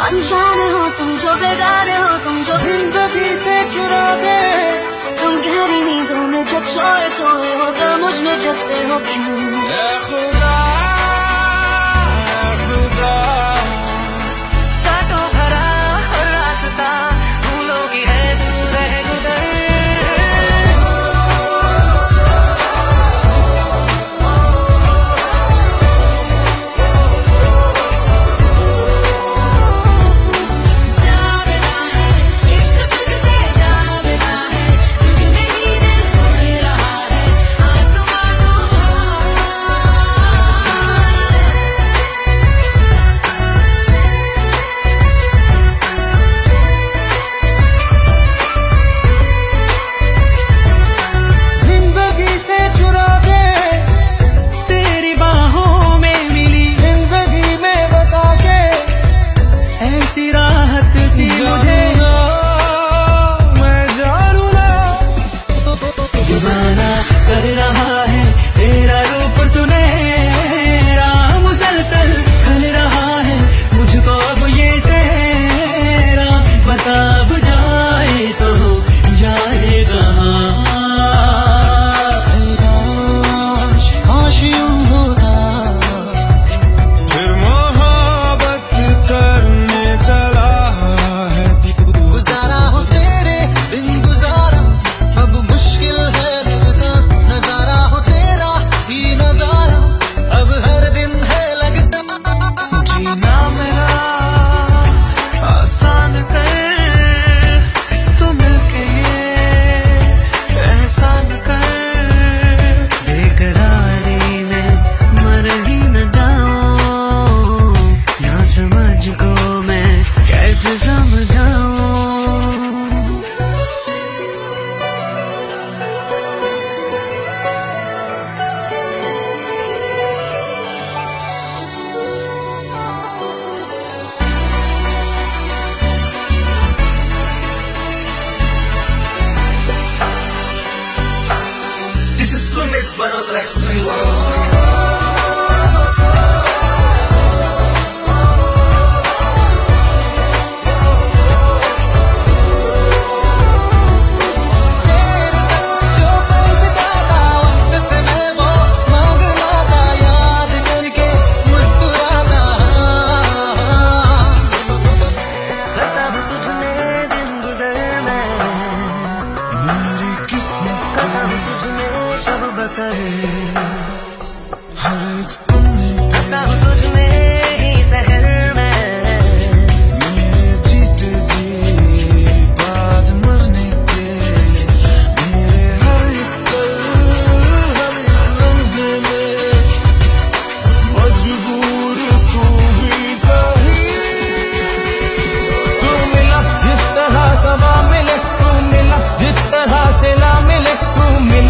سنجانه ہو تم جو بیگانه ہو تم جو زندگی سے چرا دے تم گھری نیدوں میں جب سوئے سوئے ہو تو مجھ میں جبتے ہو کیوں اے خدا. कैसे समझाऊं This is Sunit Bharat Exclusive. sabes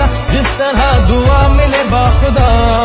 जिस तरह दुआ मिले बाखुदा।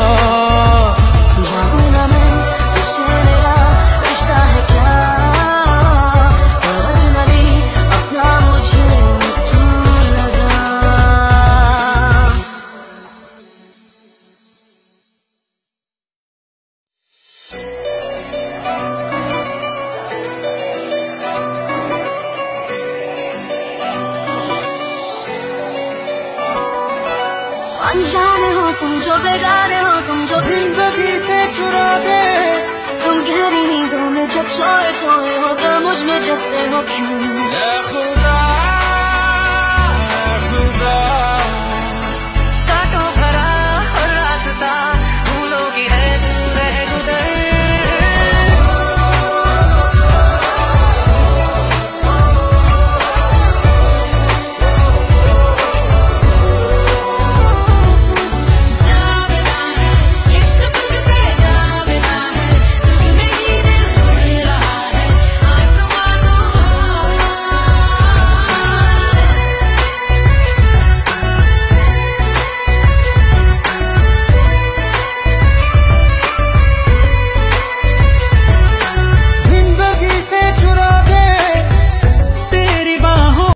अनजाने हो तुम जो बेगाने हो तुम जो ज़िंदगी से चुरा दे तुम गहरी नींदों में जब सोए सोए हो तो मुझमें जगते हो क्यों?